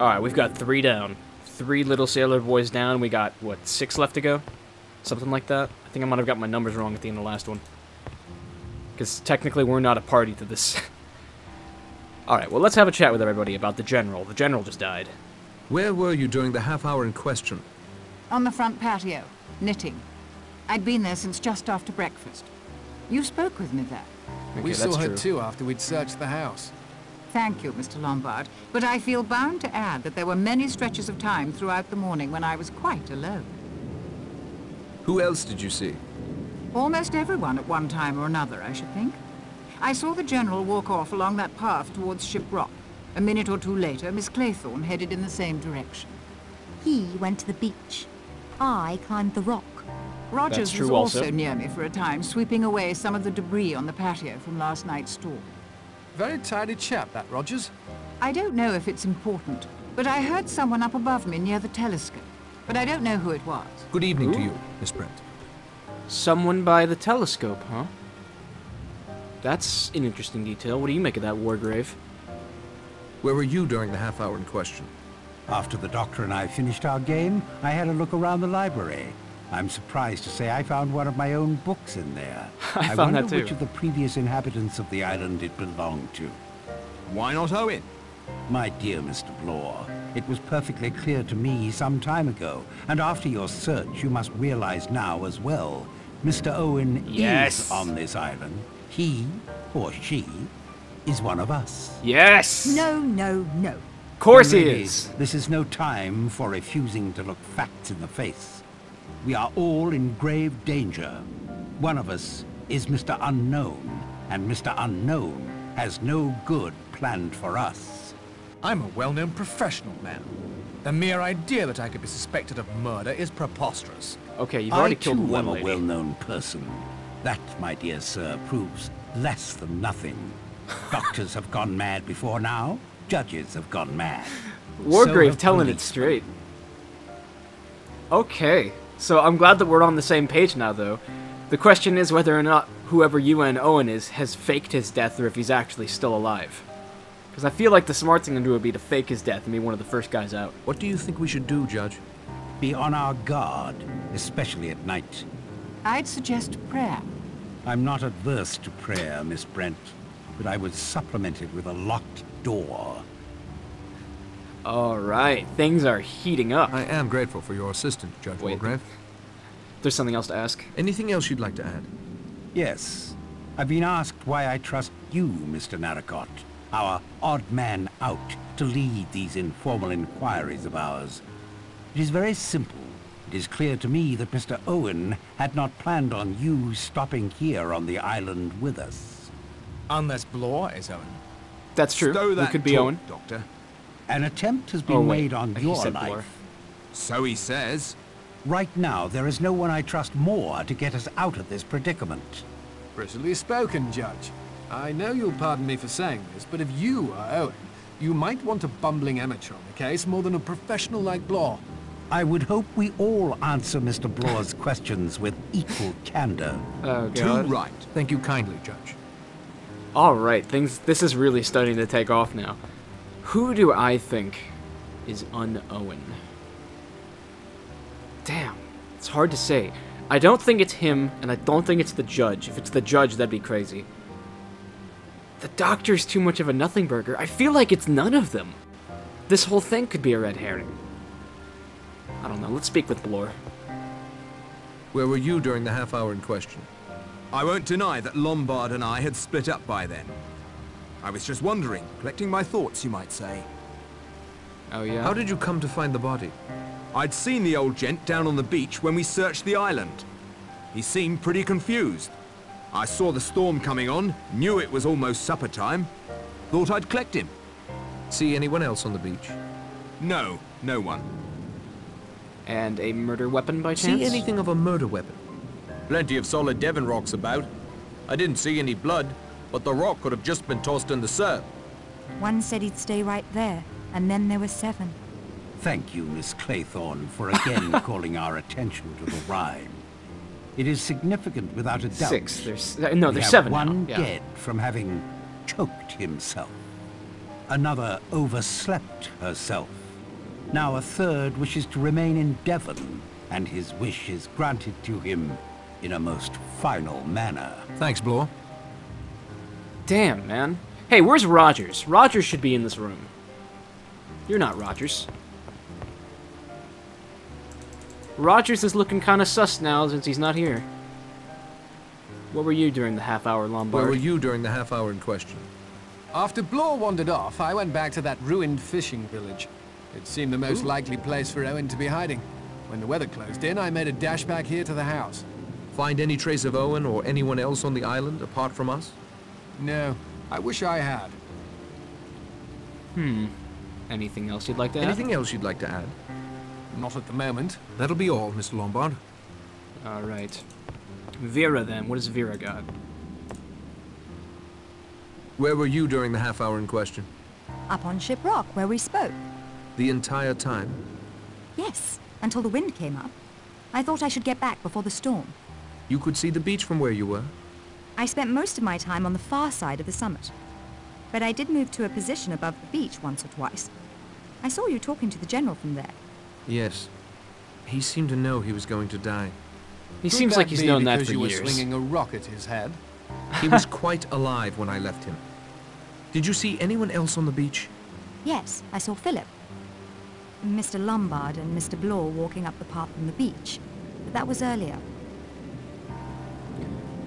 Alright, we've got three down. Three little sailor boys down. We got, what, six left to go? Something like that. I think I might have got my numbers wrong at the end of the last one. Because technically we're not a party to this. Alright, well let's have a chat with everybody about the General. The General just died. Where were you during the half hour in question? On the front patio, knitting. I'd been there since just after breakfast. You spoke with me there. Okay, we saw her true. too after we'd searched the house. Thank you, Mr. Lombard. But I feel bound to add that there were many stretches of time throughout the morning when I was quite alone. Who else did you see? Almost everyone at one time or another, I should think. I saw the General walk off along that path towards Ship Rock. A minute or two later, Miss Claythorne headed in the same direction. He went to the beach. I climbed the rock. Rogers true was also. also. near me for a time, sweeping away some of the debris on the patio from last night's storm. Very tidy chap, that Rogers. I don't know if it's important, but I heard someone up above me near the telescope. But I don't know who it was. Good evening to you, Miss Brent. Someone by the telescope, huh? That's an interesting detail. What do you make of that, Wargrave? Where were you during the half hour in question? After the doctor and I finished our game, I had a look around the library. I'm surprised to say I found one of my own books in there. I found wonder that too. which of the previous inhabitants of the island it belonged to. Why not Owen? My dear Mr. Blore, it was perfectly clear to me some time ago, and after your search you must realize now as well. Mr. Owen Yes. is on this island. He, or she, is one of us. Yes! No, no, no. Of course he Ladies, is! This is no time for refusing to look facts in the face. We are all in grave danger. One of us is Mr. Unknown, and Mr. Unknown has no good planned for us. I'm a well-known professional man. The mere idea that I could be suspected of murder is preposterous. Okay, you've already I killed too one am a well-known person. That, my dear sir, proves less than nothing. Doctors have gone mad before now. Judges have gone mad. Wargrave have telling it straight. Okay, so I'm glad that we're on the same page now, though. The question is whether or not whoever UN Owen is has faked his death or if he's actually still alive. Because I feel like the smart thing to do would be to fake his death and be one of the first guys out. What do you think we should do, Judge? Be on our guard, especially at night. I'd suggest prayer. I'm not adverse to prayer, Miss Brent, but I would supplement it with a locked door. Alright, things are heating up. I am grateful for your assistance, Judge Wait. Wargrave. There's something else to ask. Anything else you'd like to add? Yes, I've been asked why I trust you, Mr. Narracott, our odd man out, to lead these informal inquiries of ours. It is very simple. It is clear to me that Mr. Owen had not planned on you stopping here on the island with us. Unless Blore is Owen. That's true. Stow It that could be talk, Owen. Doctor. An attempt has been Oh, made on your life. Blore. So he says. Right now, there is no one I trust more to get us out of this predicament. Prettily spoken, Judge. I know you'll pardon me for saying this, but if you are Owen, you might want a bumbling amateur on the case more than a professional like Blore. I would hope we all answer Mr. Blore's questions with equal candor. Oh, Too right. Thank you kindly, Judge. Alright, things. This is really starting to take off now. Who do I think is un-Owen? Damn, it's hard to say. I don't think it's him, and I don't think it's the judge. If it's the judge, that'd be crazy. The doctor's too much of a nothing burger. I feel like it's none of them. This whole thing could be a red herring. I don't know. Let's speak with Blore. Where were you during the half hour in question? I won't deny that Lombard and I had split up by then. I was just wondering, collecting my thoughts, you might say. Oh yeah. How did you come to find the body? I'd seen the old gent down on the beach when we searched the island. He seemed pretty confused. I saw the storm coming on, knew it was almost supper time. Thought I'd collect him. See anyone else on the beach? No, no one. And a murder weapon by chance? See anything of a murder weapon? Plenty of solid Devon rocks about. I didn't see any blood, but the rock could have just been tossed in the surf. One said he'd stay right there, and then there were seven. Thank you, Miss Claythorne, for again calling our attention to the rhyme. It is significant without a doubt. Six. There's uh, no. We There's have seven one now. Yeah. dead from having choked himself. Another overslept herself. Now a third wishes to remain in Devon, and his wish is granted to him in a most final manner. Thanks, Blore. Damn, man. Hey, where's Rogers? Rogers should be in this room. You're not Rogers. Rogers is looking kind of sus now since he's not here. What were you during the half hour, Lombard? Where were you during the half hour in question? After Blore wandered off, I went back to that ruined fishing village. It seemed the most likely place for Owen to be hiding. When the weather closed in, I made a dash back here to the house. Find any trace of Owen or anyone else on the island apart from us? No, I wish I had. Hmm. Anything else you'd like to add? Anything else you'd like to add? Not at the moment. That'll be all, Mr. Lombard. All right. Vera, then. What has Vera got? Where were you during the half hour in question? Up on Ship Rock, where we spoke. The entire time? Yes, until the wind came up. I thought I should get back before the storm. You could see the beach from where you were? I spent most of my time on the far side of the summit. But I did move to a position above the beach once or twice. I saw you talking to the General from there. Yes. He seemed to know he was going to die. He Could seems like he's be known that because for you years. were swinging a rock at his head? He was quite alive when I left him. Did you see anyone else on the beach? Yes, I saw Philip. Mr. Lombard and Mr. Blore walking up the path from the beach. But that was earlier.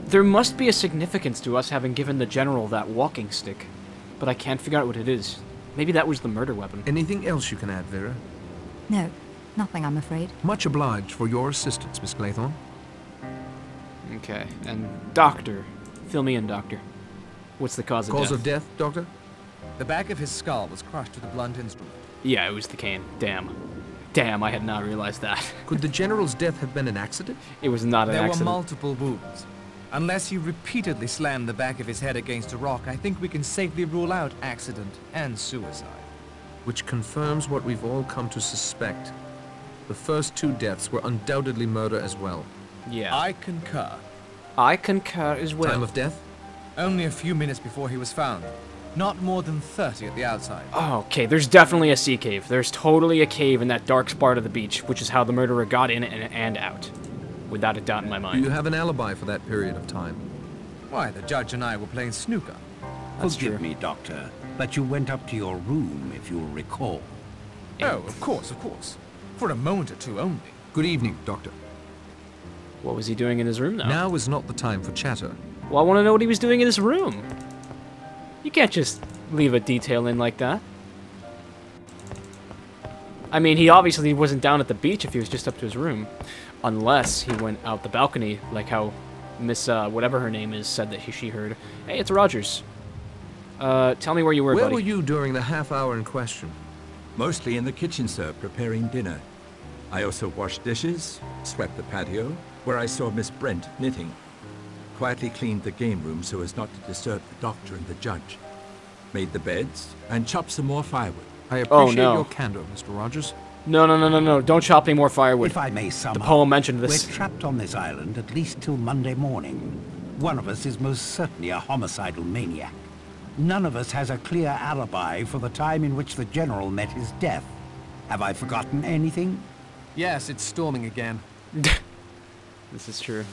There must be a significance to us having given the General that walking stick, but I can't figure out what it is. Maybe that was the murder weapon. Anything else you can add, Vera? No, nothing, I'm afraid. Much obliged for your assistance, Miss Claythorne. Okay, and Doctor. Fill me in, Doctor. What's the cause of Cause death? Cause of death, Doctor? The back of his skull was crushed with a blunt instrument. Yeah, it was the cane. Damn. Damn, I had not realized that. Could the General's death have been an accident? It was not an There accident. There were multiple wounds. Unless he repeatedly slammed the back of his head against a rock, I think we can safely rule out accident and suicide. Which confirms what we've all come to suspect. The first two deaths were undoubtedly murder as well. yeah. I, concur. I concur. concur as well. Time of death? Only a few minutes before he was found. Not more than 30 at the outside. Oh, okay, there's definitely a sea cave. There's totally a cave in that dark part of the beach, which is how the murderer got in and, and out. Without a doubt in my Do mind. you have an alibi for that period of time? Why, the judge and I were playing snooker. That's Forgive true. me, Doctor, but you went up to your room, if you'll recall. Oh, of course, of course. For a moment or two only. Good evening, Doctor. What was he doing in his room now? Now is not the time for chatter. Well, I want to know what he was doing in his room. You can't just leave a detail in like that. I mean, he obviously wasn't down at the beach if he was just up to his room. Unless he went out the balcony, like how Miss, uh, whatever her name is, said that he, she heard. Hey, it's Rogers. Uh, tell me where you were, Where buddy. were you during the half hour in question? Mostly in the kitchen, sir, preparing dinner. I also washed dishes, swept the patio, where I saw Miss Brent knitting. Quietly cleaned the game room so as not to disturb the doctor and the judge. Made the beds, and chopped some more firewood. I Oh, appreciate no. your candor, Mr. Rogers. No, no, no, no, no. Don't chop any more firewood. If I may sum The up, poem mentioned this. We're trapped on this island at least till Monday morning. One of us is most certainly a homicidal maniac. None of us has a clear alibi for the time in which the General met his death. Have I forgotten anything? Yes, it's storming again. This is true.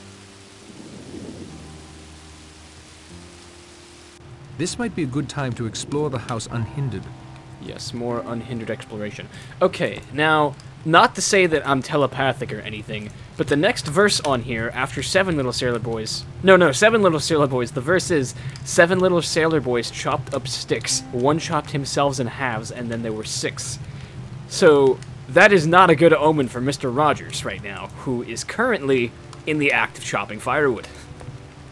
This might be a good time to explore the house unhindered. Yes, more unhindered exploration. Okay, now, not to say that I'm telepathic or anything, but the next verse on here, after Seven Little Sailor Boys... No, no, Seven Little Sailor Boys, the verse is, Seven Little Sailor Boys chopped up sticks, one chopped himself in halves, and then there were six. So, that is not a good omen for Mr. Rogers right now, who is currently in the act of chopping firewood.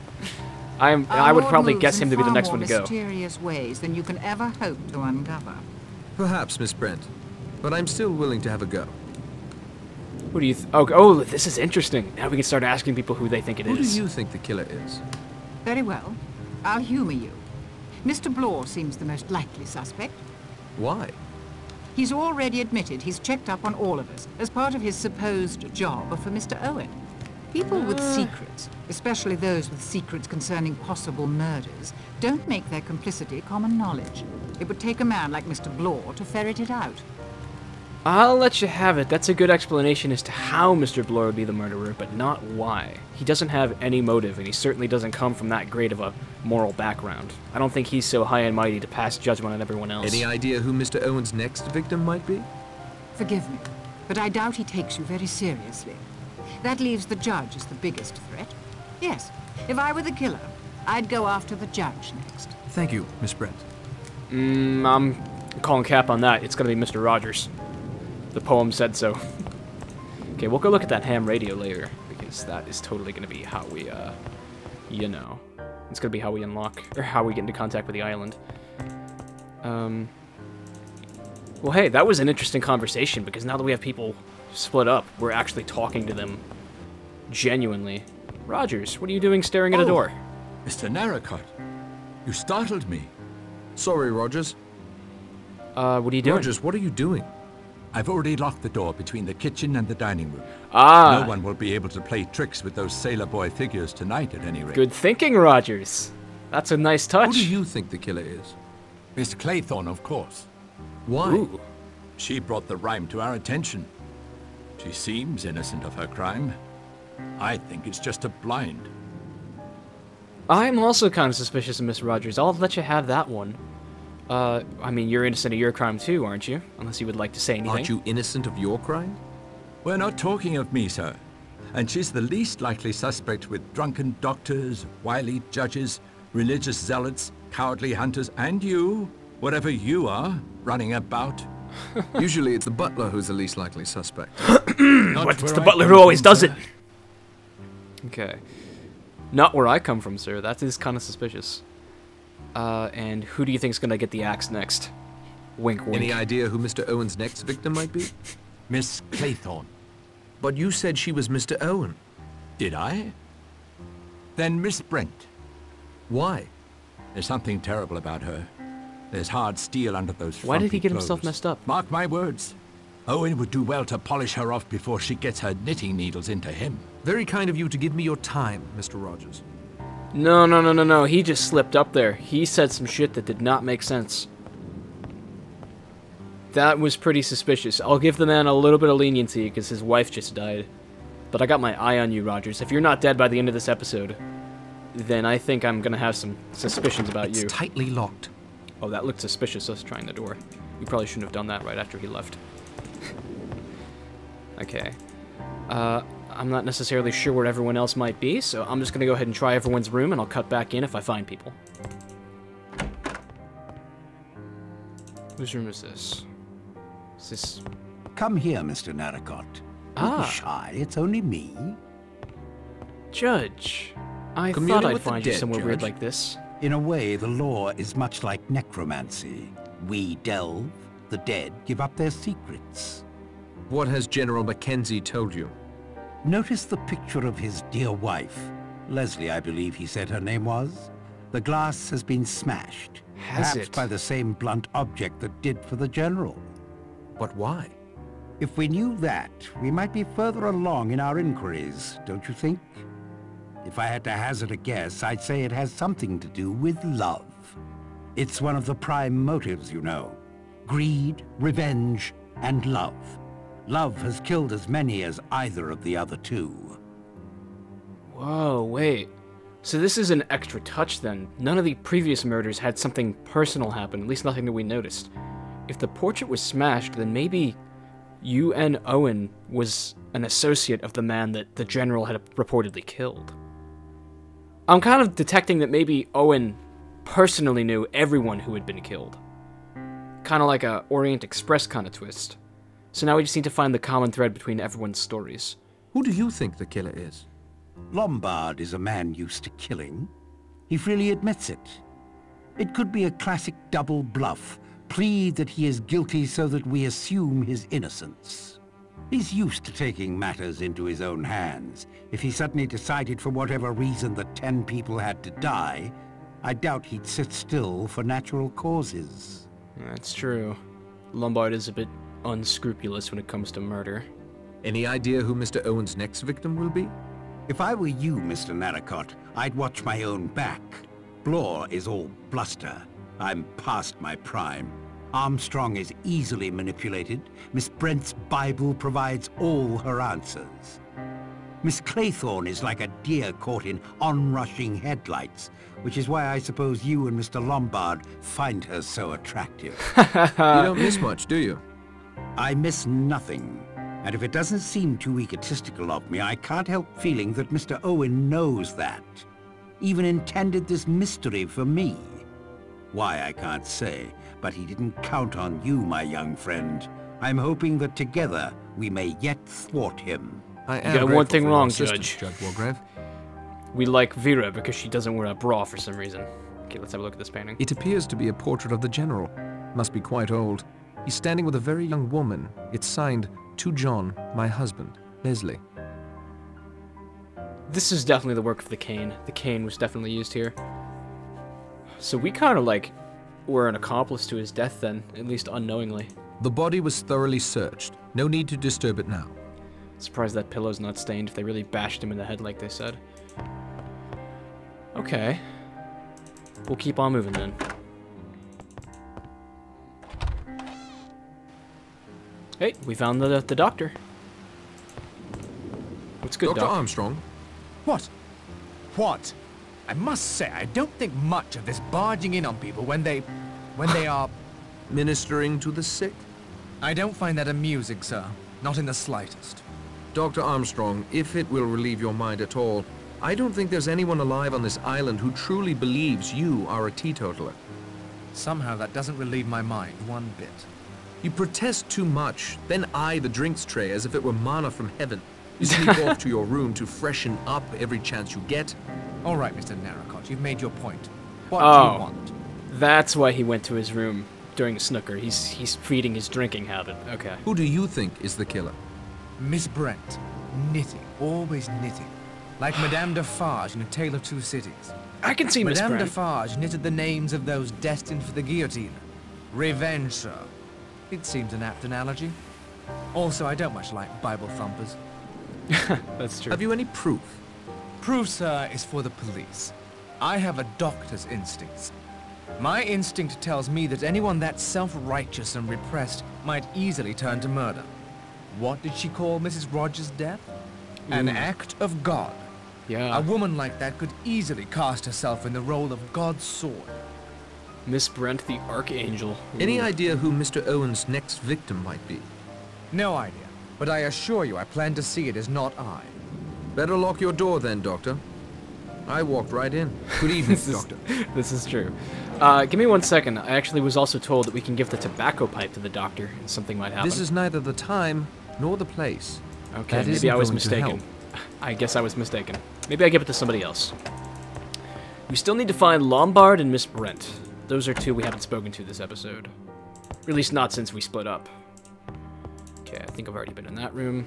I'm, I would probably guess him to be the next one to go. mysterious ways than you can ever hope to uncover. Perhaps, Miss Brent. But I'm still willing to have a go. Who do you? Th- oh, oh, this is interesting. Now we can start asking people who they think it is. Who do you think the killer is? Very well. I'll humor you. Mr. Blore seems the most likely suspect. Why? He's already admitted he's checked up on all of us as part of his supposed job for Mr. Owen. People with ah. secrets, especially those with secrets concerning possible murders, don't make their complicity common knowledge. It would take a man like Mr. Blore to ferret it out. I'll let you have it. That's a good explanation as to how Mr. Blore would be the murderer, but not why. He doesn't have any motive, and he certainly doesn't come from that great of a moral background. I don't think he's so high and mighty to pass judgment on everyone else. Any idea who Mr. Owen's next victim might be? Forgive me, but I doubt he takes you very seriously. That leaves the judge as the biggest threat. Yes, if I were the killer, I'd go after the judge next. Thank you, Miss Brent. Mm, I'm calling cap on that. It's gonna be Mr. Rogers. The poem said so. okay, we'll go look at that ham radio later, because that is totally gonna be how we, uh, you know. It's gonna be how we unlock, or how we get into contact with the island. Um, well, hey, that was an interesting conversation, because now that we have people split up, we're actually talking to them genuinely. Rogers, what are you doing staring at a Oh. door? Mr. Narracott, you startled me. Sorry, Rogers. Uh, what are you doing? Rogers, what are you doing? I've already locked the door between the kitchen and the dining room. Ah, No one will be able to play tricks with those sailor boy figures tonight, at any rate. good thinking, Rogers. That's a nice touch. Who do you think the killer is? Miss Claythorne, of course. Why? Ooh. She brought the rhyme to our attention. She seems innocent of her crime. I think it's just a blind. I'm also kind of suspicious of Miss Rogers. I'll let you have that one. Uh, I mean, you're innocent of your crime too, aren't you? Unless you would like to say anything. Aren't you innocent of your crime? We're not talking of me, sir. And she's the least likely suspect with drunken doctors, wily judges, religious zealots, cowardly hunters, and you, whatever you are, running about. Usually it's the butler who's the least likely suspect. Not But it's the I butler who always does it. Okay. Not where I come from, sir. That is kind of suspicious. Uh, and who do you think's gonna get the axe next? Wink, wink. Any idea who Mr. Owen's next victim might be? Miss Claythorne. But you said she was Mr. Owen. Did I? Then Miss Brent. Why? There's something terrible about her. There's hard steel under those Why did he frumpy get himself messed up? Mark my words. Owen would do well to polish her off before she gets her knitting needles into him. Very kind of you to give me your time, Mr. Rogers. No, no, no, no, no. He just slipped up there. He said some shit that did not make sense. That was pretty suspicious. I'll give the man a little bit of leniency because his wife just died. But I got my eye on you, Rogers. If you're not dead by the end of this episode, then I think I'm gonna have some suspicions about It's you. tightly locked. Oh, that looked suspicious, us trying the door. We probably shouldn't have done that right after he left. okay. Uh, I'm not necessarily sure where everyone else might be, so I'm just gonna go ahead and try everyone's room, and I'll cut back in if I find people. Whose room is this? Is this... Come here, Mr. Narracott. Don't Ah. be shy, it's only me. Judge. I Communing thought I'd with the find you dead, somewhere weird like this. In a way, the law is much like necromancy. We delve, the dead give up their secrets. What has General Mackenzie told you? Notice the picture of his dear wife. Leslie, I believe he said her name was. The glass has been smashed. Has perhaps it? by the same blunt object that did for the general. But why? If we knew that, we might be further along in our inquiries, don't you think? If I had to hazard a guess, I'd say it has something to do with love. It's one of the prime motives, you know. Greed, revenge, and love. Love has killed as many as either of the other two. Whoa, wait. So this is an extra touch then. None of the previous murders had something personal happen, at least nothing that we noticed. If the portrait was smashed, then maybe U.N. Owen was an associate of the man that the general had reportedly killed. I'm kind of detecting that maybe Owen personally knew everyone who had been killed. Kind of like a Orient Express kind of twist. So now we just need to find the common thread between everyone's stories. Who do you think the killer is? Lombard is a man used to killing. He freely admits it. It could be a classic double bluff, plead that he is guilty so that we assume his innocence. He's used to taking matters into his own hands. If he suddenly decided for whatever reason that ten people had to die, I doubt he'd sit still for natural causes. That's true. Lombard is a bit unscrupulous when it comes to murder. Any idea who Mr. Owen's next victim will be? If I were you, Mr. Narracott, I'd watch my own back. Blore is all bluster. I'm past my prime. Armstrong is easily manipulated. Miss Brent's Bible provides all her answers. Miss Claythorne is like a deer caught in onrushing headlights, which is why I suppose you and Mr. Lombard find her so attractive. you don't miss much, do you? I miss nothing. And if it doesn't seem too egotistical of me, I can't help feeling that Mr. Owen knows that. Even intended this mystery for me. Why, I can't say, but he didn't count on you, my young friend. I'm hoping that together we may yet thwart him. I You am got one thing for your wrong, Judge. Judge Wargrave. We like Vera because she doesn't wear a bra for some reason. Okay, let's have a look at this painting. It appears to be a portrait of the general. Must be quite old. He's standing with a very young woman. It's signed, To John, my husband, Leslie. This is definitely the work of the cane. The cane was definitely used here. So we kind of like were an accomplice to his death then, at least unknowingly. The body was thoroughly searched. No need to disturb it now. Surprised that pillow's not stained if they really bashed him in the head like they said. Okay. We'll keep on moving then. Hey, we found the the doctor. What's good, Dr. Doc? Armstrong, What? What? I must say, I don't think much of this barging in on people when they... when they are... ministering to the sick? I don't find that amusing, sir. Not in the slightest. Dr. Armstrong, if it will relieve your mind at all, I don't think there's anyone alive on this island who truly believes you are a teetotaler. Somehow that doesn't relieve my mind one bit. You protest too much, then eye the drinks tray as if it were manna from heaven. You sneak off to your room to freshen up every chance you get. All right, Mr. Narracott, you've made your point. What do Oh. you want? That's why he went to his room during the snooker. He's he's feeding his drinking habit. Okay. Who do you think is the killer? Miss Brent. Knitting. Always knitting. Like Madame Defarge in A Tale of Two Cities. I can see Miss Madame Defarge knitted the names of those destined for the guillotine. Revenge, sir. It seems an apt analogy. Also, I don't much like Bible thumpers. That's true. Have you any proof? Proof, sir, is for the police. I have a doctor's instincts. My instinct tells me that anyone that self-righteous and repressed might easily turn to murder. What did she call Mrs. Rogers' death? An act of God. Yeah. A woman like that could easily cast herself in the role of God's sword. Miss Brent, the Archangel. Any idea who Mr. Owen's next victim might be? No idea, but I assure you I plan to see it is not I. Better lock your door then, Doctor. I walked right in. Good evening, This is, Doctor. this is true. Uh, give me one second. I actually was also told that we can give the tobacco pipe to the doctor and something might happen. This is neither the time nor the place. Okay, That maybe I was mistaken. I guess I was mistaken. Maybe I give it to somebody else. We still need to find Lombard and Miss Brent. Those are two we haven't spoken to this episode. Or at least not since we split up. Okay, I think I've already been in that room.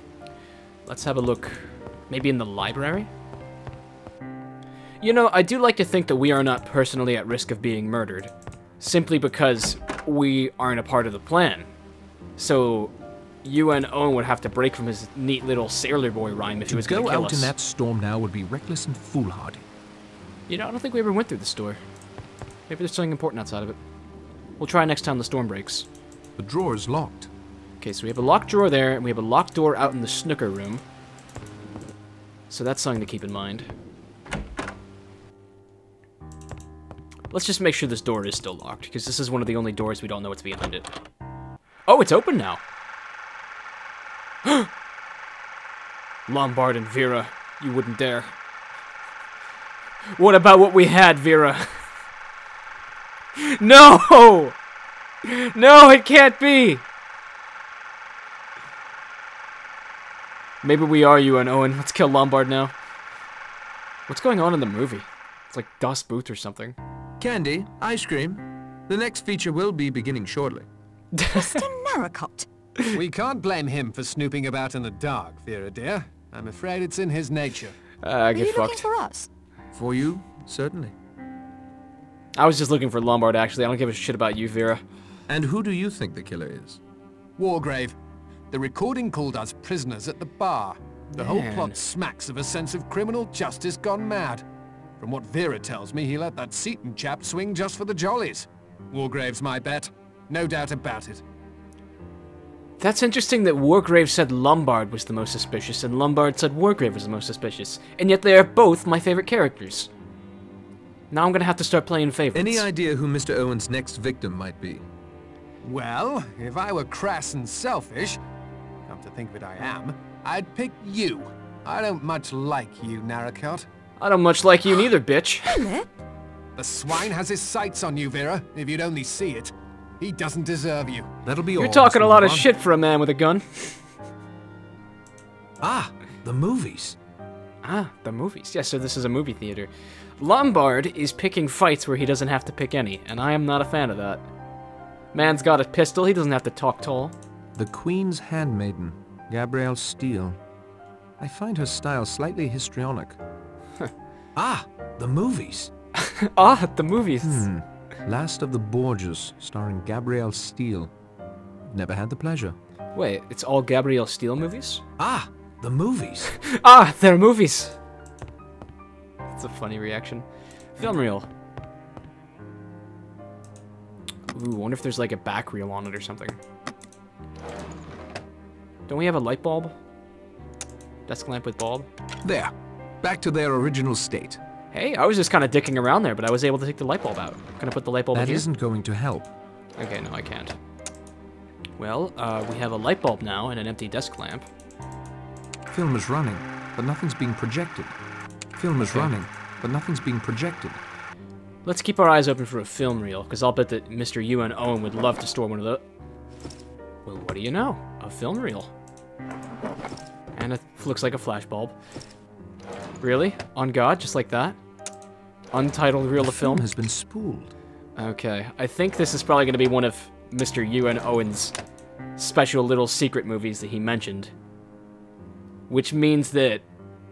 Let's have a look. Maybe in the library? You know, I do like to think that we are not personally at risk of being murdered. Simply because we aren't a part of the plan. So, you and Owen would have to break from his neat little sailor boy rhyme if he was going go to kill out us. in that storm now would be reckless and foolhardy. You know, I don't think we ever went through the store. Maybe there's something important outside of it. We'll try next time the storm breaks. The drawer is locked. Okay, so we have a locked drawer there, and we have a locked door out in the snooker room. So that's something to keep in mind. Let's just make sure this door is still locked, because this is one of the only doors we don't know what's behind it. Oh, it's open now! Lombard and Vera, you wouldn't dare. What about what we had, Vera? no! No, it can't be! Maybe we are you and Owen. Let's kill Lombard now. What's going on in the movie? It's like Dust Booth or something. Candy, ice cream. The next feature will be beginning shortly. Mr. Narracott. we can't blame him for snooping about in the dark, Vera dear. I'm afraid it's in his nature. Uh, Are get you fucked. looking for us? For you, certainly. I was just looking for Lombard, actually. I don't give a shit about you, Vera. And who do you think the killer is? Wargrave. The recording called us prisoners at the bar. The whole plot smacks of a sense of criminal justice gone mad. From what Vera tells me, he let that Seaton chap swing just for the jollies. Wargrave's my bet. No doubt about it. That's interesting that Wargrave said Lombard was the most suspicious, and Lombard said Wargrave was the most suspicious, and yet they are both my favorite characters. Now I'm gonna have to start playing favorites. Any idea who Mr. Owen's next victim might be? Well, if I were crass and selfish, come to think of it I am, I'd pick you. I don't much like you, Narracott. I don't much like you neither, bitch. Philip? The swine has his sights on you, Vera, if you'd only see it. He doesn't deserve you. That'll be all. You're talking a lot move of on. shit for a man with a gun. Ah, the movies. Ah, the movies. Yes, so this is a movie theater. Lombard is picking fights where he doesn't have to pick any, and I am not a fan of that. Man's got a pistol, he doesn't have to talk tall. The Queen's Handmaiden, Gabrielle Steele. I find her style slightly histrionic. ah, the movies. ah, the movies. Hmm. Last of the Borgias, starring Gabrielle Steele. Never had the pleasure. Wait, it's all Gabrielle Steele movies? Ah, the movies. ah, they're movies! That's a funny reaction. Film reel. Ooh, wonder if there's like a back reel on it or something. Don't we have a light bulb? Desk lamp with bulb? There. Back to their original state. Hey, I was just kind of dicking around there, but I was able to take the light bulb out. Can I put the light bulb in That here? isn't going to help. Okay, no, I can't. Well, uh, we have a light bulb now and an empty desk lamp. Film is running, but nothing's being projected. Film is Okay. running, but nothing's being projected. Let's keep our eyes open for a film reel, because I'll bet that Mr. UN Owen would love to store one of the. Well, what do you know? A film reel. And it looks like a flashbulb. Really? On God, just like that? Untitled reel The of film? has been spooled. Okay, I think this is probably going to be one of Mr. UN Owen's special little secret movies that he mentioned. Which means that.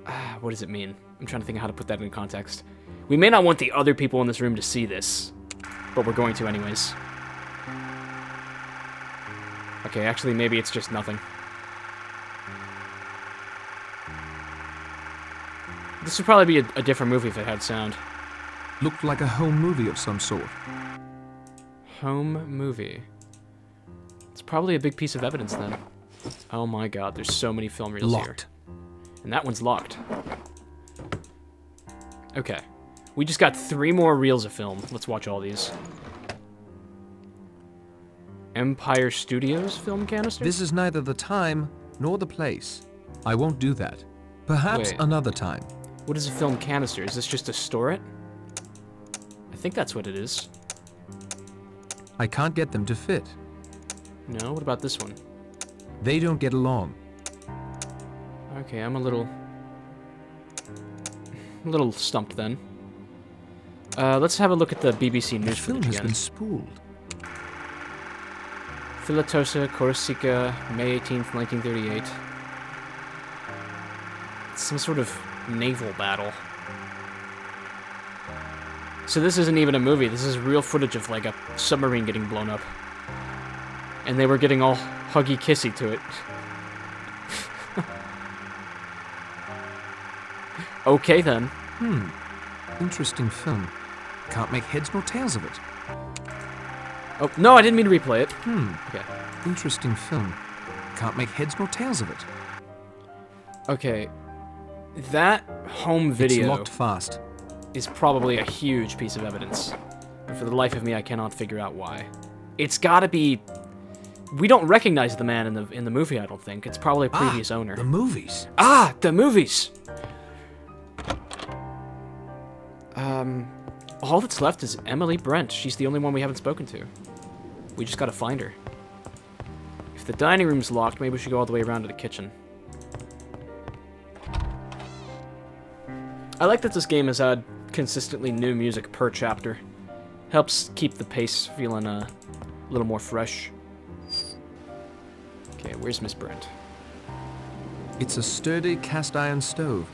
ah, what does it mean? I'm trying to think of how to put that in context. We may not want the other people in this room to see this, but we're going to anyways. Okay, actually, maybe it's just nothing. This would probably be a, a different movie if it had sound. Looked like a home movie of some sort. Home movie. It's probably a big piece of evidence then. Oh my god, there's so many film reels Locked. here. And that one's locked. Okay. We just got three more reels of film. Let's watch all these. Empire Studios film canister? This is neither the time nor the place. I won't do that. Perhaps Wait. another time. What is a film canister? Is this just to store it? I think that's what it is. I can't get them to fit. No? What about this one? They don't get along. Okay, I'm a little... a little stumped then. Uh, let's have a look at the BBC The News film footage has again. been spooled. Filitosa, Corsica, May 18th, 1938. Some sort of naval battle. So this isn't even a movie, this is real footage of like a submarine getting blown up. And they were getting all huggy kissy to it. Okay then. Hmm. Interesting film. Can't make heads nor tails of it. Oh, no, I didn't mean to replay it. Hmm. Okay. Interesting film. Can't make heads nor tails of it. Okay. That home video It's locked fast. is probably a huge piece of evidence. But for the life of me, I cannot figure out why. It's gotta be... We don't recognize the man in the in the movie, I don't think. It's probably a previous ah, owner. The movies. Ah, the movies! Um, all that's left is Emily Brent. She's the only one we haven't spoken to. We just gotta find her. If the dining room's locked, maybe we should go all the way around to the kitchen. I like that this game has had consistently new music per chapter. Helps keep the pace feeling uh, a little more fresh. Okay, where's Miss Brent? It's a sturdy cast iron stove.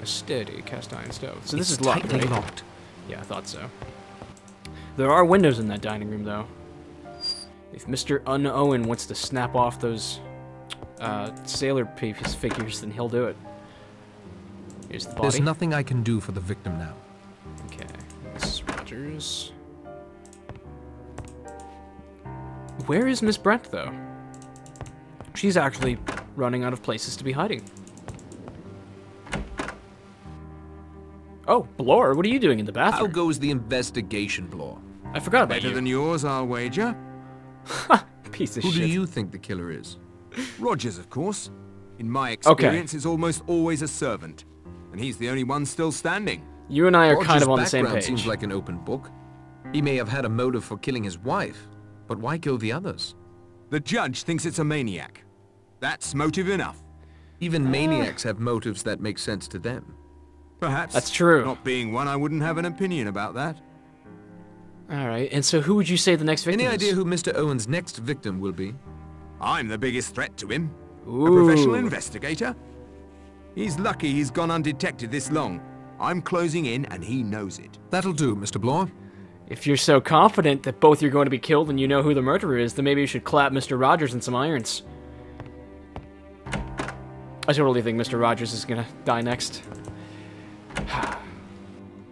A steady cast iron stove. So this It's is locked, tightly right? locked. Yeah, I thought so. There are windows in that dining room, though. If Mr. Un-Owen wants to snap off those uh, sailor piece figures, then he'll do it. Here's the body. There's nothing I can do for the victim now. Okay, Mrs. Rogers. Where is Miss Brent, though? She's actually running out of places to be hiding. Oh, Blore, what are you doing in the bathroom? How bathroom? goes the investigation, Blore? I forgot about Better you. than yours, I'll wager. Piece of Who shit. do you think the killer is? Rogers, of course. In my experience, it's almost always a servant. And he's the only one still standing. You and I are Roger's kind of on the same background page. seems like an open book. He may have had a motive for killing his wife, but why kill the others? The judge thinks it's a maniac. That's motive enough. Even ah. maniacs have motives that make sense to them. Perhaps. That's true. Not being one, I wouldn't have an opinion about that. All right, and so who would you say the next victim Any is? idea who Mr. Owen's next victim will be? I'm the biggest threat to him. Ooh. A professional investigator. He's lucky he's gone undetected this long. I'm closing in and he knows it. That'll do, Mr. Blore. If you're so confident that both you're going to be killed and you know who the murderer is, then maybe you should clap Mr. Rogers in some irons. I totally think Mr. Rogers is gonna die next.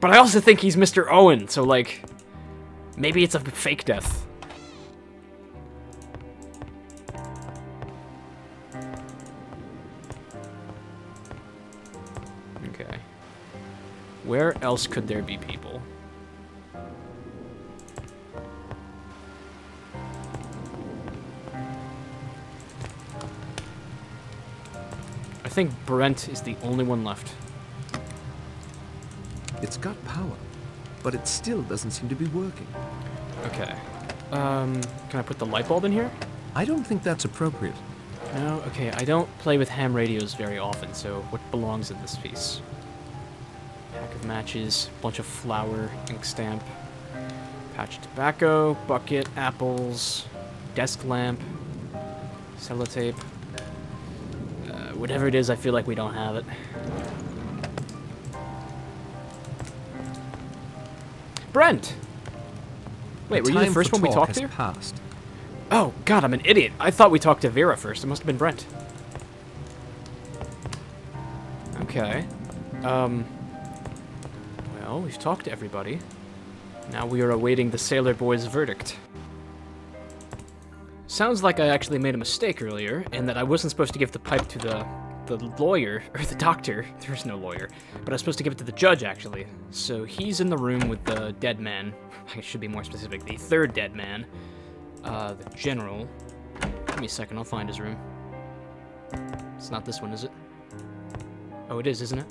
But I also think he's Mr. Owen, so like, maybe it's a fake death. Okay. Where else could there be people? I think Brent is the only one left. It's got power, but it still doesn't seem to be working. Okay. Um, can I put the light bulb in here? I don't think that's appropriate. No? Okay, I don't play with ham radios very often, so what belongs in this piece? Pack of matches, bunch of flour, ink stamp, patch of tobacco, bucket, apples, desk lamp, sellotape. Uh, whatever it is, I feel like we don't have it. Brent! Wait, were you the first one we talked to? Passed. Oh, God, I'm an idiot. I thought we talked to Vera first. It must have been Brent. Okay. Um. Well, we've talked to everybody. Now we are awaiting the sailor boy's verdict. Sounds like I actually made a mistake earlier, and that I wasn't supposed to give the pipe to the the lawyer or the doctor. There's no lawyer, but I was supposed to give it to the judge actually. So he's in the room with the dead man. I should be more specific. The third dead man. Uh, the general. Give me a second, I'll find his room. It's not this one, is it? Oh, it is, isn't it?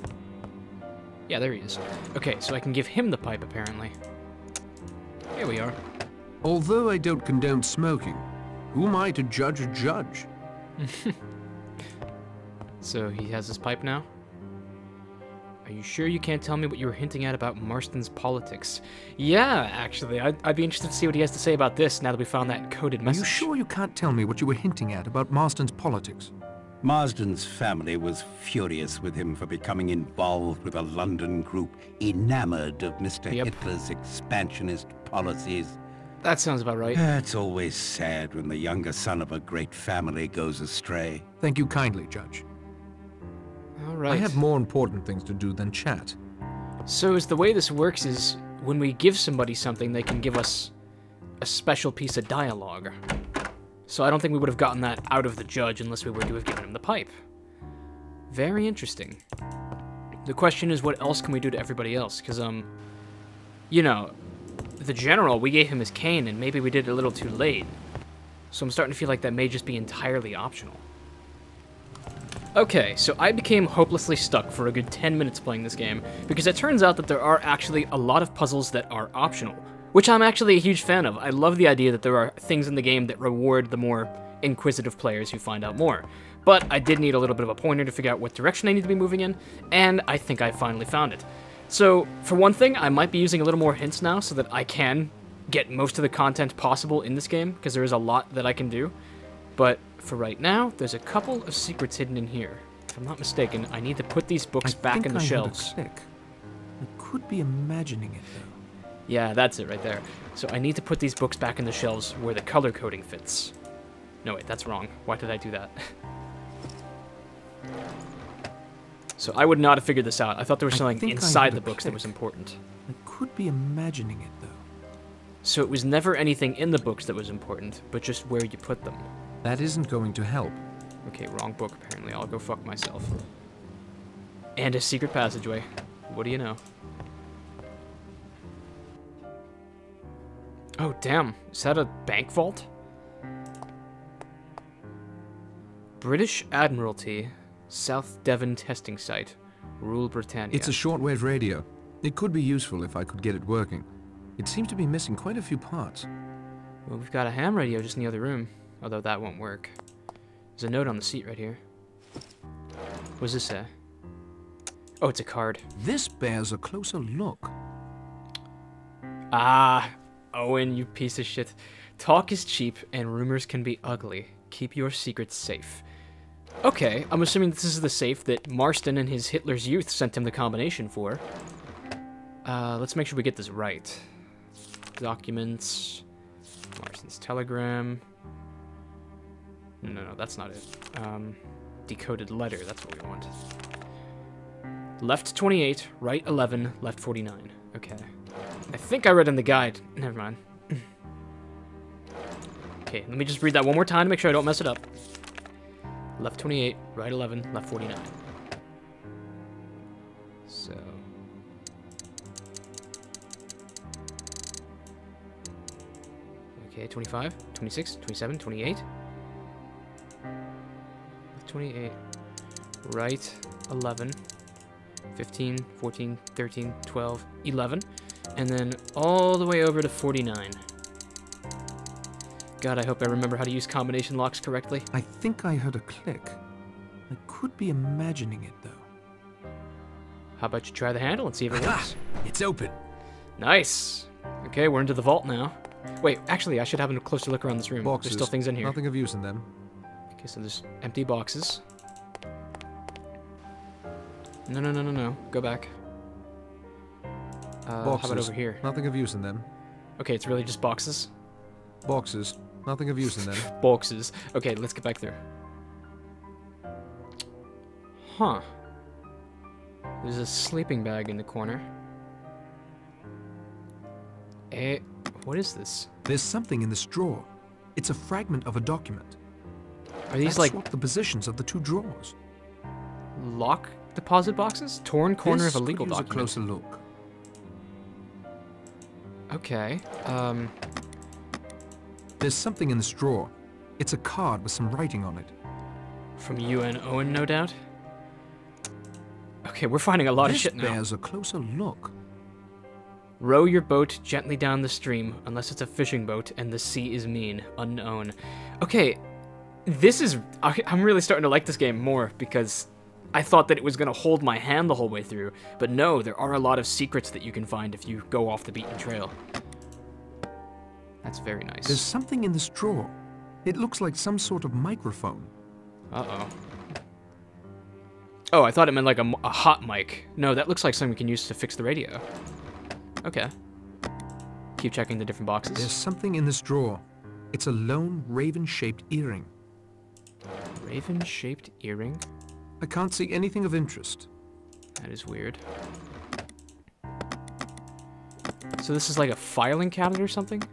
Yeah, there he is. Okay, so I can give him the pipe, apparently. Here we are. Although I don't condone smoking, who am I to judge a judge? So he has his pipe now? Are you sure you can't tell me what you were hinting at about Marston's politics? Yeah, actually, I'd, I'd be interested to see what he has to say about this now that we found that coded message. Are you sure you can't tell me what you were hinting at about Marston's politics? Marston's family was furious with him for becoming involved with a London group enamored of Mr. Yep. Hitler's expansionist policies. That sounds about right. It's always sad when the younger son of a great family goes astray. Thank you kindly, Judge. Right. I have more important things to do than chat. So is the way this works is when we give somebody something, they can give us a special piece of dialogue. So I don't think we would have gotten that out of the judge unless we were to have given him the pipe. Very interesting. The question is, what else can we do to everybody else? Because, um, you know, the general, we gave him his cane, and maybe we did it a little too late. So I'm starting to feel like that may just be entirely optional. Okay, so I became hopelessly stuck for a good 10 minutes playing this game, because it turns out that there are actually a lot of puzzles that are optional, which I'm actually a huge fan of. I love the idea that there are things in the game that reward the more inquisitive players who find out more. But I did need a little bit of a pointer to figure out what direction I need to be moving in, and I think I finally found it. So, for one thing, I might be using a little more hints now so that I can get most of the content possible in this game, because there is a lot that I can do. But for right now, there's a couple of secrets hidden in here. If I'm not mistaken, I need to put these books I back in the I shelves. I could be imagining it, though. Yeah, that's it right there. So I need to put these books back in the shelves where the color coding fits. No, wait, that's wrong. Why did I do that? so I would not have figured this out. I thought there was something inside the books that was important. I could be imagining it, though. So it was never anything in the books that was important, but just where you put them. That isn't going to help. Okay, wrong book apparently. I'll go fuck myself. And a secret passageway. What do you know? Oh, damn. Is that a bank vault? British Admiralty, South Devon Testing Site, Rule Britannia. It's a shortwave radio. It could be useful if I could get it working. It seems to be missing quite a few parts. Well, we've got a ham radio just in the other room, although that won't work. There's a note on the seat right here. What does this say? Oh, it's a card. This bears a closer look. Ah, Owen, you piece of shit. Talk is cheap and rumors can be ugly. Keep your secrets safe. Okay, I'm assuming this is the safe that Marston and his Hitler's Youth sent him the combination for. Uh, let's make sure we get this right. Documents. Marston's telegram. No, no, that's not it. Um, decoded letter, that's what we want. Left 28, right 11, left 49. Okay. I think I read in the guide. Never mind. okay, let me just read that one more time to make sure I don't mess it up. Left 28, right 11, left 49. So... Okay, 25, 26, 27, 28. 28, right 11, 15, 14, 13, 12, 11, and then all the way over to 49. God, I hope I remember how to use combination locks correctly. I think I heard a click. I could be imagining it, though. How about you try the handle and see if it works? It's open. Nice. Okay, we're into the vault now. Wait, actually, I should have a closer look around this room. Boxes. There's still things in here. Nothing of use in them. Okay, so there's empty boxes. No, no, no, no, no. Go back. Uh, Boxes. How about over here? Nothing of use in them. Okay, it's really just boxes. Boxes. Nothing of use in them. Boxes. Okay, let's get back there. Huh. There's a sleeping bag in the corner. Eh, what is this? There's something in this drawer. It's a fragment of a document. Are these I've like swapped the positions of the two drawers. lock deposit boxes? Torn corner this of a legal could use document. a closer look. Okay. Um, There's something in this drawer. It's a card with some writing on it. from you and Owen, no doubt. Okay, we're finding a lot this of shit now. bears a closer look. Row your boat gently down the stream, unless it's a fishing boat and the sea is mean. Unknown. Okay, this is. I'm really starting to like this game more because I thought that it was going to hold my hand the whole way through. But no, there are a lot of secrets that you can find if you go off the beaten trail. That's very nice. There's something in this drawer. It looks like some sort of microphone. Uh oh. Oh, I thought it meant like a hot mic. No, that looks like something we can use to fix the radio. Okay. Keep checking the different boxes. There's something in this drawer. It's a lone raven-shaped earring. Raven shaped earring? I can't see anything of interest. That is weird. So this is like a filing cabinet or something?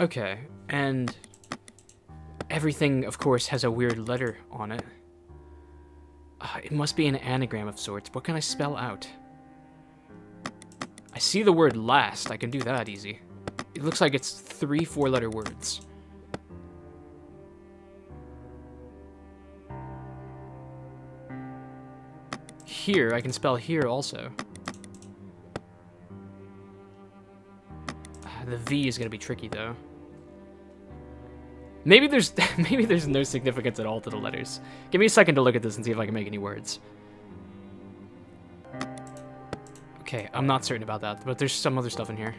Okay, and everything, of course, has a weird letter on it. Uh, it must be an anagram of sorts. What can I spell out? I see the word last. I can do that easy. It looks like it's three four-letter words. Here, I can spell here also. The V is gonna be tricky though. Maybe there's maybe there's no significance at all to the letters. Give me a second to look at this and see if I can make any words. Okay, I'm not certain about that, but there's some other stuff in here.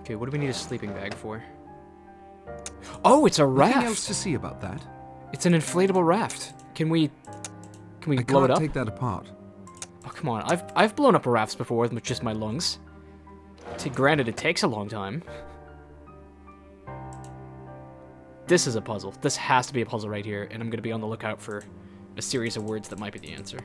Okay, what do we need a sleeping bag for? Oh, it's a raft. Nothing else to see about that. It's an inflatable raft. Can we can we I blow it up? take that apart. Oh, come on. I've I've blown up rafts before with just my lungs. T- granted, it takes a long time. This is a puzzle. This has to be a puzzle right here, and I'm going to be on the lookout for a series of words that might be the answer.